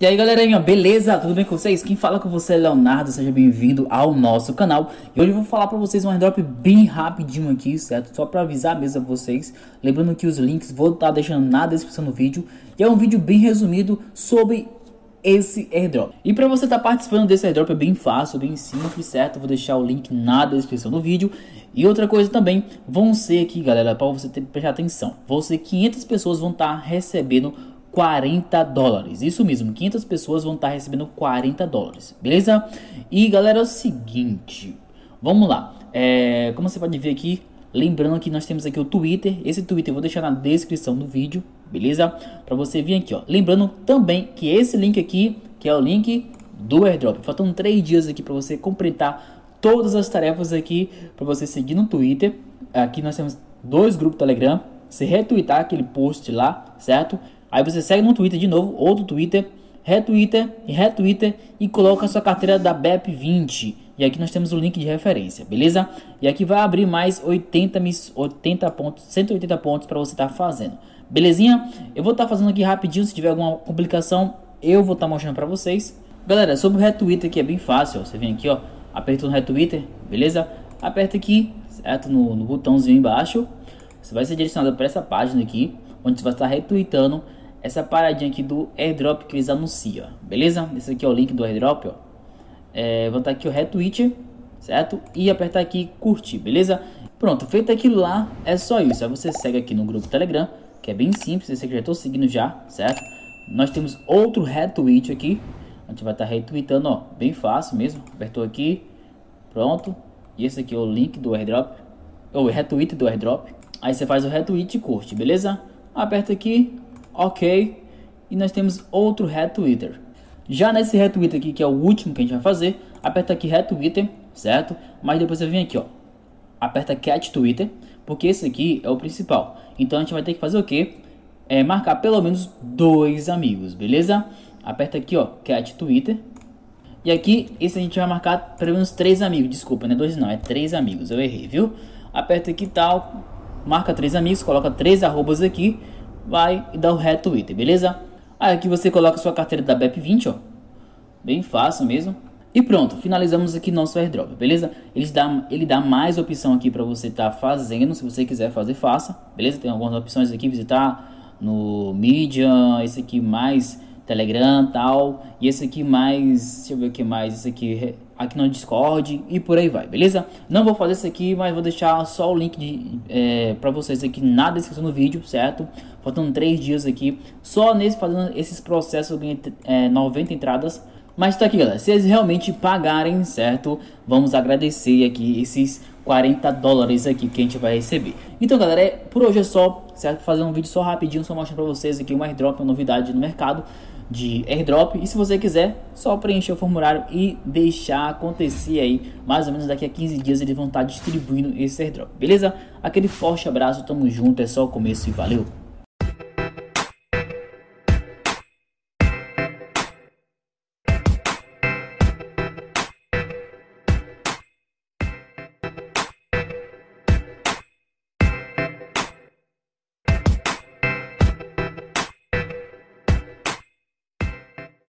E aí galerinha, beleza? Tudo bem com vocês? Quem fala com você é Leonardo, seja bem-vindo ao nosso canal E hoje eu vou falar pra vocês um airdrop bem rapidinho aqui, certo? Só pra avisar mesmo a vocês Lembrando que os links vou estar tá deixando na descrição do vídeo E é um vídeo bem resumido sobre esse airdrop E pra você estar tá participando desse airdrop é bem fácil, bem simples, certo? Vou deixar o link na descrição do vídeo E outra coisa também, vão ser aqui galera, pra você ter, prestar atenção Vão ser 500 pessoas vão estar tá recebendo 40 dólares. Isso mesmo, 500 pessoas vão estar recebendo 40 dólares, beleza? E galera, é o seguinte, vamos lá. É, como você pode ver aqui, lembrando que nós temos aqui o Twitter. Esse Twitter eu vou deixar na descrição do vídeo, beleza? Para você vir aqui, ó. Lembrando também que esse link aqui, que é o link do airdrop. Faltam 3 dias aqui para você completar todas as tarefas aqui para você seguir no Twitter. Aqui nós temos dois grupos Telegram. Você retweetar aquele post lá, certo? Aí você segue no Twitter de novo, outro Twitter, retweeter e retweeter e coloca a sua carteira da BEP20. E aqui nós temos o link de referência, beleza? E aqui vai abrir mais 80, 80 pontos, 180 pontos para você estar tá fazendo. Belezinha? Eu vou estar tá fazendo aqui rapidinho, se tiver alguma complicação, eu vou estar tá mostrando para vocês. Galera, sobre o retweeter aqui é bem fácil, ó. Você vem aqui, ó, aperta no retweeter, beleza? Aperta aqui, certo? No, no botãozinho embaixo. Você vai ser direcionado para essa página aqui, onde você vai estar retweetando essa paradinha aqui do airdrop que eles anunciam, beleza? Esse aqui é o link do airdrop, ó. É, vou estar aqui o retweet, certo? E apertar aqui curtir, beleza? Pronto, feito aquilo lá, é só isso. Aí você segue aqui no grupo Telegram, que é bem simples, esse aqui já estou seguindo já, certo? Nós temos outro retweet aqui, a gente vai estar retweetando, ó, bem fácil mesmo. Apertou aqui, pronto. E esse aqui é o link do airdrop, ou retweet do airdrop. Aí você faz o retweet e curte, beleza? Aperta aqui, ok. E nós temos outro retweeter. Já nesse retweeter aqui, que é o último que a gente vai fazer, aperta aqui retweeter, certo? Mas depois você vem aqui, ó, aperta catch twitter, porque esse aqui é o principal. Então a gente vai ter que fazer o que? É marcar pelo menos dois amigos, beleza? Aperta aqui, ó, catch twitter. E aqui, esse a gente vai marcar pelo menos três amigos, desculpa, não é dois não, é três amigos, eu errei, viu? Aperta aqui tal, marca três amigos, coloca três arrobas aqui vai e dá o retweet, beleza? Aí aqui você coloca sua carteira da BEP20, ó. Bem fácil mesmo. E pronto, finalizamos aqui nosso airdrop, beleza? Ele dá, ele dá mais opção aqui para você estar tá fazendo, se você quiser fazer, faça, beleza? Tem algumas opções aqui, visitar no Medium, esse aqui mais Telegram tal, e esse aqui mais, deixa eu ver o que mais, esse aqui aqui no Discord e por aí vai, beleza? Não vou fazer isso aqui, mas vou deixar só o link de, é, para vocês aqui na descrição do vídeo, certo? Faltam três dias aqui, só nesse fazendo esses processos eu ganhei é, 90 entradas. Mas tá aqui, galera. Se eles realmente pagarem, certo? Vamos agradecer aqui esses 40 dólares aqui que a gente vai receber. Então, galera, é, por hoje é só, certo? Fazer um vídeo só rapidinho, só mostrando pra vocês aqui um airdrop, uma novidade no mercado de airdrop. E se você quiser, só preencher o formulário e deixar acontecer aí. Mais ou menos daqui a 15 dias eles vão estar distribuindo esse airdrop, beleza? Aquele forte abraço, tamo junto, é só o começo e valeu!